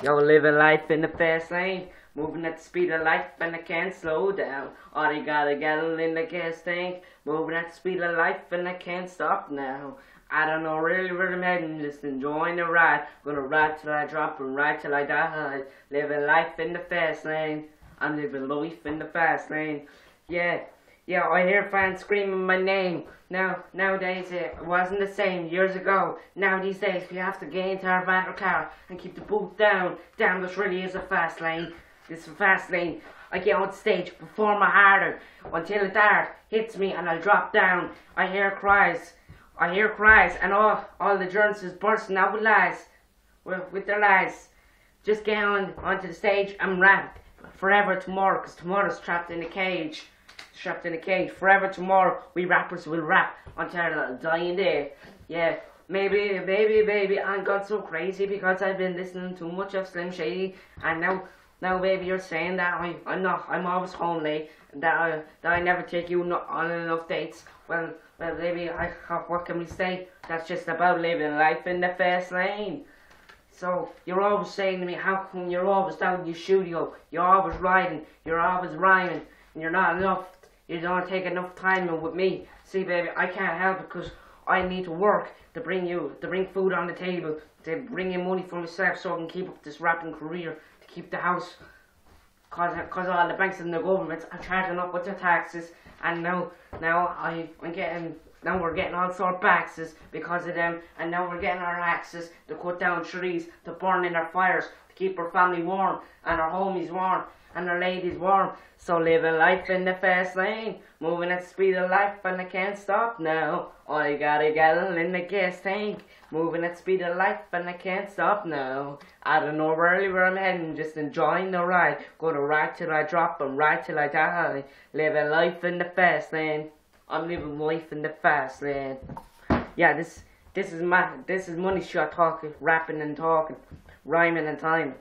Yo, living life in the fast lane. Moving at the speed of life and I can't slow down. All you got a gallon in the gas tank. Moving at the speed of life and I can't stop now. I don't know really where I'm just enjoying the ride. Gonna ride till I drop and ride till I die. Living life in the fast lane. I'm living life in the fast lane. Yeah, yeah, I hear fans screaming my name. Now, nowadays it wasn't the same years ago. Now these days we have to get into our or car and keep the boot down. Damn, this really is a fast lane. This is a fast lane. I get on stage, perform my harder until the dart hits me and I'll drop down. I hear cries. I hear cries and all, all the journalists bursting out with lies. With, with their lies. Just get on onto the stage and rap forever tomorrow because tomorrow's trapped in a cage trapped in a cage. Forever tomorrow, we rappers will rap until a dying day. Yeah, maybe, maybe, maybe I got so crazy because I've been listening too much of Slim Shady, and now, now, baby, you're saying that I, I'm not, I'm always home late, that I, that I never take you on enough dates. Well, well, baby, I, have what can we say? That's just about living life in the fast lane. So you're always saying to me, how come you're always down in your studio? You're always writing, you're always rhyming, and you're not enough you don't take enough time with me. See, baby, I can't help because I need to work to bring you, to bring food on the table, to bring in money for myself so I can keep up this rapping career, to keep the house. Cause, cause all the banks and the governments are charging up with their taxes, and now, now I, I'm getting, now we're getting all sort of taxes because of them, and now we're getting our axes to cut down trees, to burn in our fires, to keep our family warm and our homies warm and the ladies warm. So living life in the fast lane, moving at the speed of life and I can't stop now. You got a gallon in the gas tank, moving at the speed of life and I can't stop now. I don't know really where I'm heading, just enjoying the ride. Gonna ride till I drop and ride till I die. Living life in the fast lane. I'm living life in the fast lane. Yeah, this this is my this is money shot talking, rapping and talking, rhyming and timing.